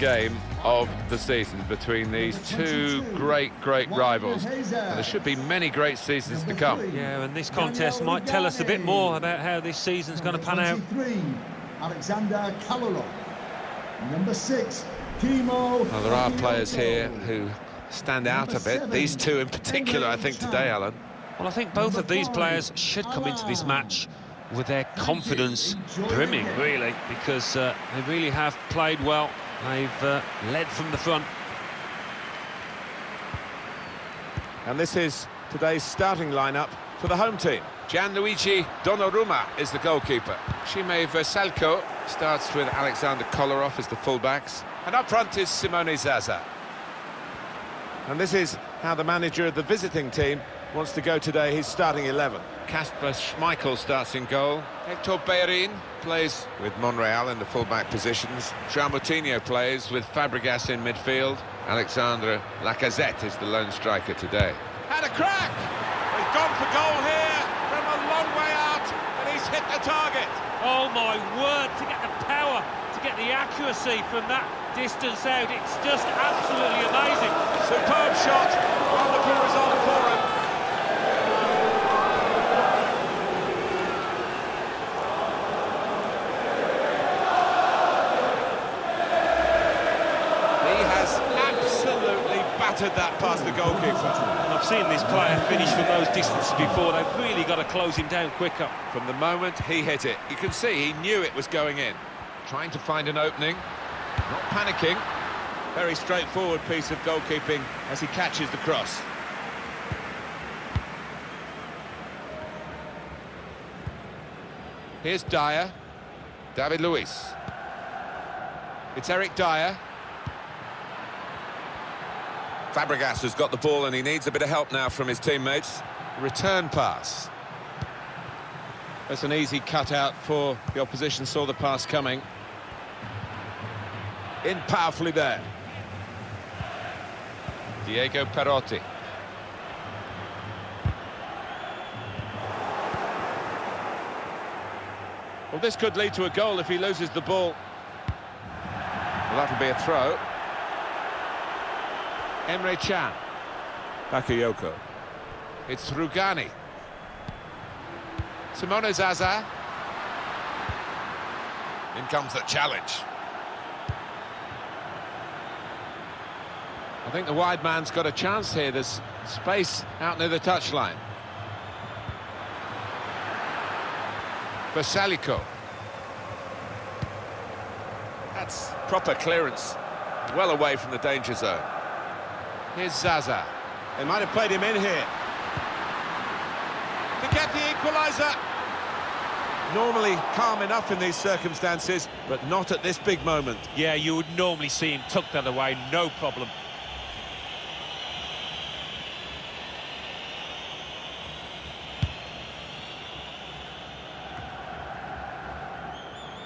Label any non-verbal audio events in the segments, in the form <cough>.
game of the season between these two great, great rivals. And there should be many great seasons to come. Yeah, and this contest might tell us a bit more about how this season's going to pan out. Alexander Kolarov. Number six, Timo. Well, there are players here who stand out a bit. These two in particular, I think, today, Alan. Well, I think both of these players should come into this match with their confidence brimming, really, because uh, they really have played well. They've uh, led from the front. And this is today's starting lineup for the home team. Gianluigi Donnarumma is the goalkeeper. Šime Vrsaljko starts with Alexander Kolarov as the fullbacks. And up front is Simone Zaza. And this is how the manager of the visiting team wants to go today, his starting 11. Kasper Schmeichel starts in goal. Hector Bellerin plays with Monreal in the full-back positions. João Moutinho plays with Fabregas in midfield. Alexandre Lacazette is the lone striker today. Had a crack! He's gone for goal here from a long way out, and he's hit the target. Oh, my word, to get the power, to get the accuracy from that distance out, it's just absolutely amazing. Superb shot, wonderful result for him. Battered that past the goalkeeper. And I've seen this player finish from those distances before. They've really got to close him down quicker. From the moment he hit it, you can see he knew it was going in. Trying to find an opening, not panicking. Very straightforward piece of goalkeeping as he catches the cross. Here's Dier. David Luiz. It's Eric Dier. Fabregas has got the ball and he needs a bit of help now from his teammates. Return pass. That's an easy cutout for the opposition, saw the pass coming. In powerfully there. Diego Perotti. Well, this could lead to a goal if he loses the ball. Well, that'll be a throw. Emre Can. Bakayoko. It's Rugani. Simone Zaza. In comes the challenge. I think the wide man's got a chance here. There's space out near the touchline. Vrsaljko. That's proper clearance. Well away from the danger zone. Here's Zaza. They might have played him in here. To get the equaliser. Normally calm enough in these circumstances, but not at this big moment. Yeah, you would normally see him tuck that away, no problem.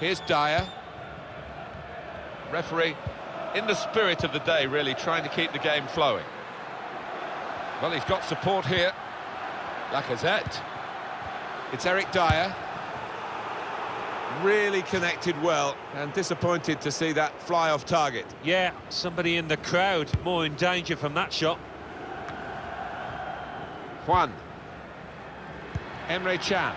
Here's Dier. Referee in the spirit of the day, really, trying to keep the game flowing. Well, he's got support here. Lacazette. It's Eric Dier. Really connected well, and disappointed to see that fly off target. Yeah, somebody in the crowd more in danger from that shot. Juan. Emre Can.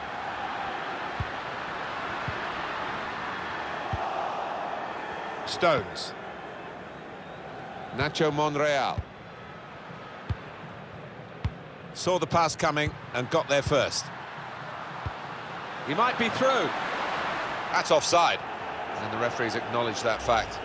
Stones. Nacho Monreal. Saw the pass coming and got there first. He might be through. That's offside. And the referees acknowledge that fact.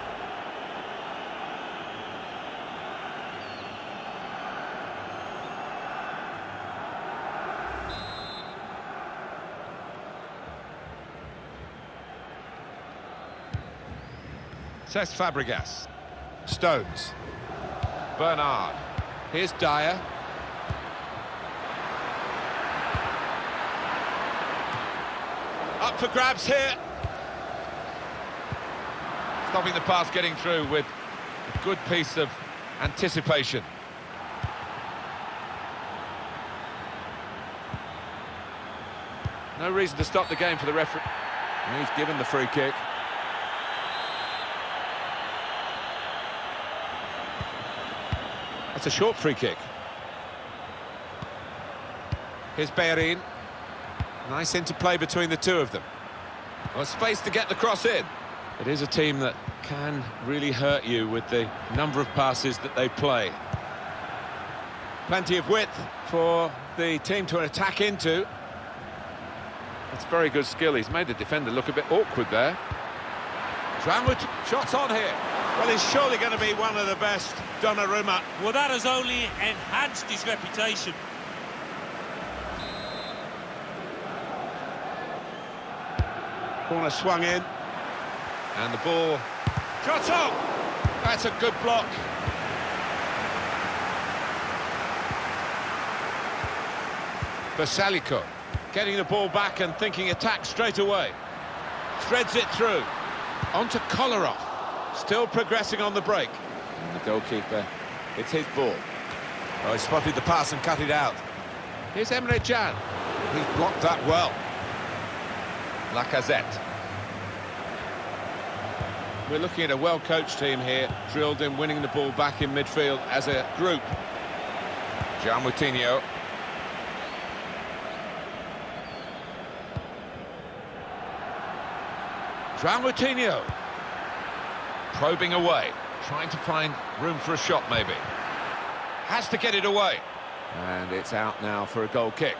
Cesc Fabregas. Stones. Bernard. Here's Dier. Up for grabs here. Stopping the pass getting through with a good piece of anticipation. No reason to stop the game for the referee. He's given the free kick. That's a short free kick. Here's Bellerin. Nice interplay between the two of them. Well, space to get the cross in. It is a team that can really hurt you with the number of passes that they play. Plenty of width for the team to attack into. That's very good skill. He's made the defender look a bit awkward there. Dramwood shots on here. Well, he's surely going to be one of the best, Donnarumma. Well, that has only enhanced his reputation. Corner swung in. And the ball... Shot on! That's a good block. Vrsaljko getting the ball back and thinking attack straight away. Threads it through. On to Kolarov. Still progressing on the break. And the goalkeeper, it's his ball. Oh, he spotted the pass and cut it out. Here's Emre Can. He's blocked that well. Lacazette. We're looking at a well-coached team here, drilled in winning the ball back in midfield as a group. João Moutinho. João Moutinho. Probing away, trying to find room for a shot maybe. Has to get it away. And it's out now for a goal kick.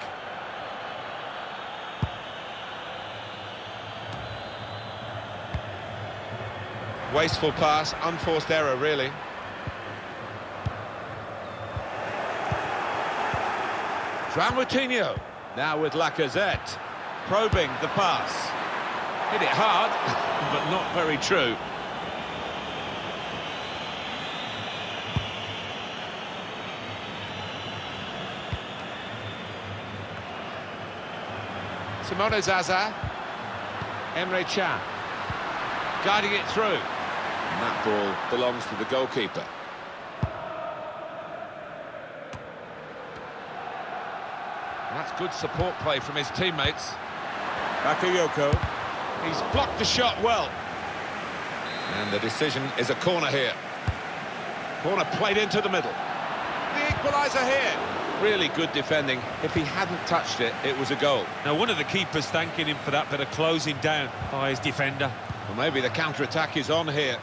Wasteful pass, unforced error, really. Moutinho, now with Lacazette, probing the pass. Hit it hard, <laughs> but not very true. Simone Zaza, Emre Can, guiding it through. And that ball belongs to the goalkeeper. That's good support play from his teammates. Bakayoko. He's blocked the shot well. And the decision is a corner here. Corner played into the middle. The equaliser here. Really good defending. If he hadn't touched it, it was a goal. Now, one of the keepers thanking him for that bit of closing down by his defender. Well, maybe the counter-attack is on here.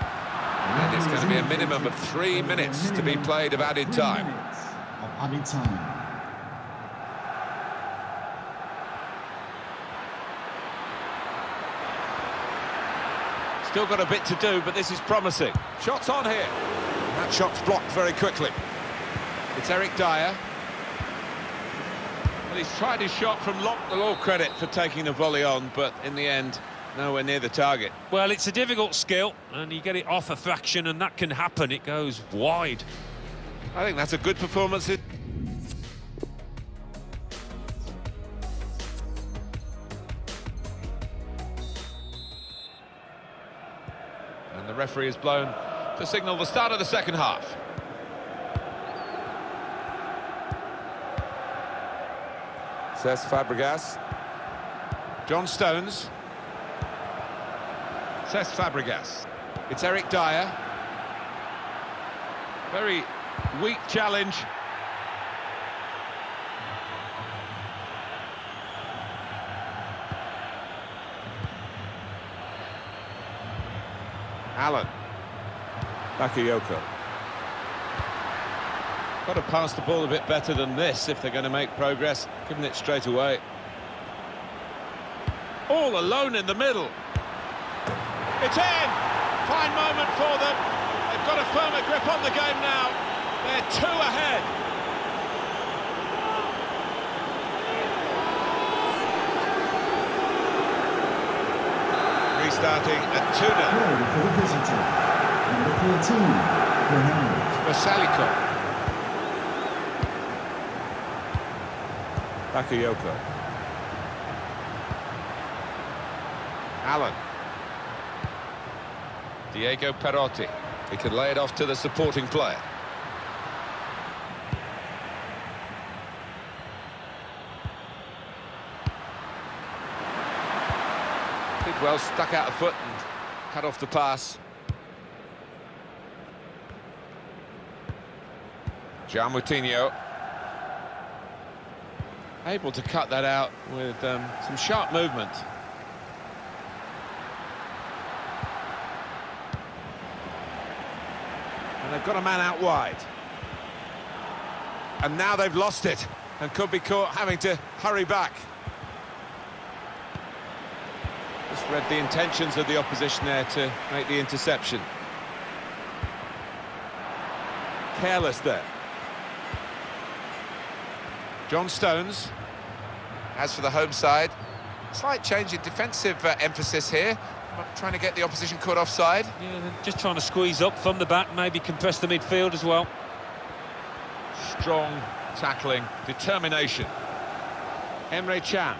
And it's going to be a minimum of three minutes to be played of added time. Of added time. Still got a bit to do, but this is promising. Shots on here. That shot's blocked very quickly. It's Eric Dier. Well, he's tried his shot from long, all credit for taking the volley on, but in the end, nowhere near the target. Well, it's a difficult skill, and you get it off a fraction, and that can happen. It goes wide. I think that's a good performance. And the referee has blown to signal the start of the second half. Cesc Fabregas. John Stones. Cesc Fabregas. It's Eric Dier. Very weak challenge. Allen. Bakayoko. Got to pass the ball a bit better than this if they're going to make progress, giving it straight away. All alone in the middle. It's in! Fine moment for them. They've got a firmer grip on the game now. They're two ahead. Restarting at 2 0. Goal for the visitor. Number 14, Grenade. Vrsaljko. Bakayoko. Allen. Diego Perotti. He can lay it off to the supporting player. Did well, stuck out a foot and cut off the pass. João Moutinho. Able to cut that out with um, some sharp movement. And they've got a man out wide. And now they've lost it and could be caught having to hurry back. Just read the intentions of the opposition there to make the interception. Careless there. John Stones. As for the home side, slight change in defensive uh, emphasis here. Trying to get the opposition caught offside. Yeah, just trying to squeeze up from the back, maybe compress the midfield as well. Strong tackling, determination. Emre Can.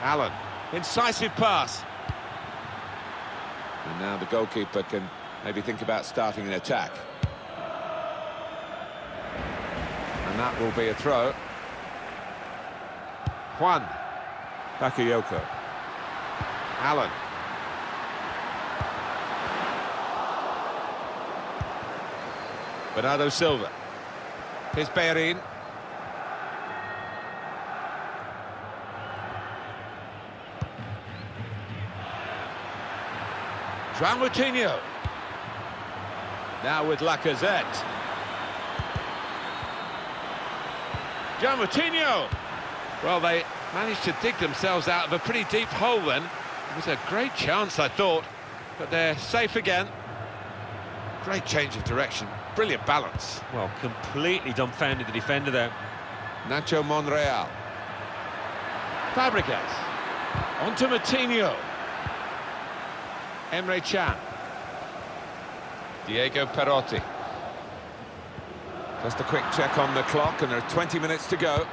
Allen, incisive pass. And now the goalkeeper can maybe think about starting an attack. And that will be a throw. Juan. Bakayoko. Allen. Bernardo Silva. Here's Bellerin. João Moutinho. Now with Lacazette. João Moutinho. Well, they managed to dig themselves out of a pretty deep hole then. It was a great chance, I thought, but they're safe again. Great change of direction, brilliant balance. Well, completely dumbfounded the defender there. Nacho Monreal. Fabregas. On to Moutinho. Emre Can. Diego Perotti. Just a quick check on the clock, and there are 20 minutes to go.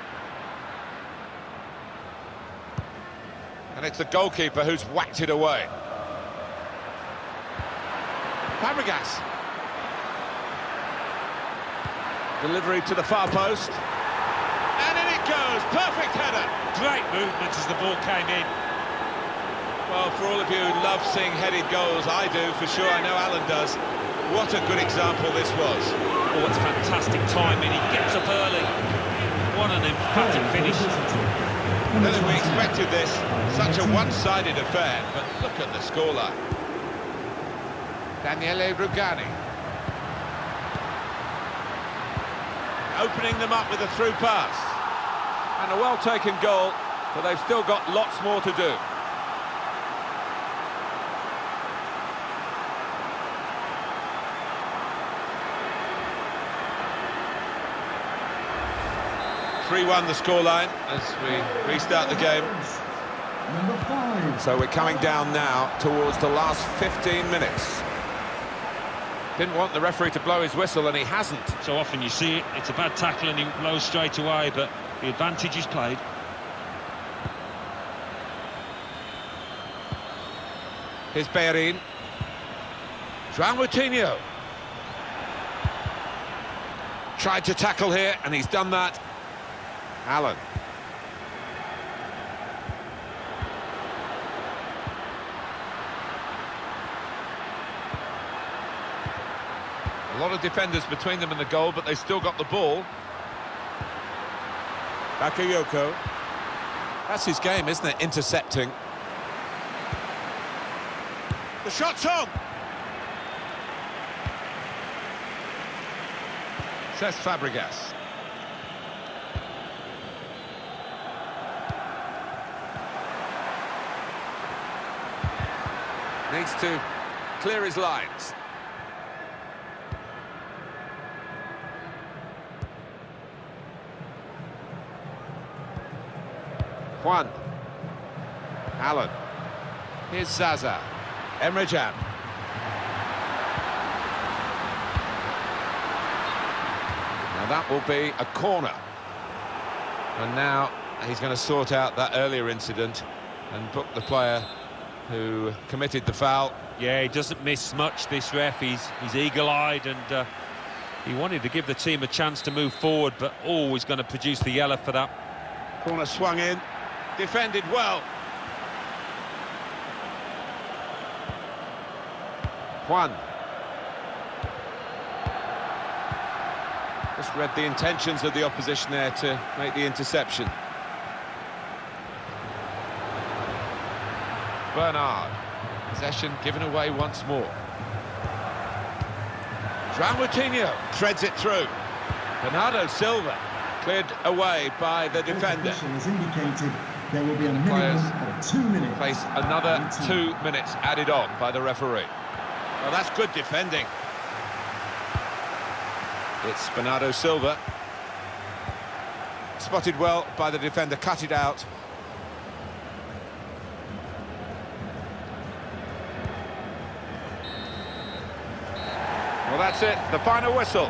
And it's the goalkeeper who's whacked it away. Fabregas. Delivery to the far post. And in it goes. Perfect header. Great movement as the ball came in. Well, for all of you who love seeing headed goals, I do for sure. I know Alan does. What a good example this was. Oh, it's fantastic timing. He gets up early. What an emphatic finish. I don't we expected this. Such a one-sided affair, but look at the scoreline. Daniele Rugani. Opening them up with a through pass. And a well-taken goal, but they've still got lots more to do. Three-one the scoreline as we restart the game. So we're coming down now towards the last 15 minutes. Didn't want the referee to blow his whistle, and he hasn't. So often you see it, it's a bad tackle and he blows straight away, but the advantage is played. Here's Bellerin. João Moutinho. Tried to tackle here, and he's done that. Allen. A lot of defenders between them and the goal, but they still got the ball. Bakayoko. That's his game, isn't it? Intercepting. The shot's on! Says Fabregas. Needs to clear his lines. Juan. Allen. Here's Zaza. Emre Can. Now that will be a corner. And now he's going to sort out that earlier incident and book the player who committed the foul. Yeah, he doesn't miss much, this ref. He's, he's eagle-eyed and uh, he wanted to give the team a chance to move forward, but always going to produce the yellow for that. Corner swung in, defended well. Juan. Just read the intentions of the opposition there to make the interception. Bernard. Possession given away once more. João Moutinho threads it through. Bernardo Silva cleared away by the defender. Has indicated there will be a minimum players of two minutes. Face another two minutes added on by the referee. Well, that's good defending. It's Bernardo Silva. Spotted well by the defender, cut it out. Well, that's it, the final whistle.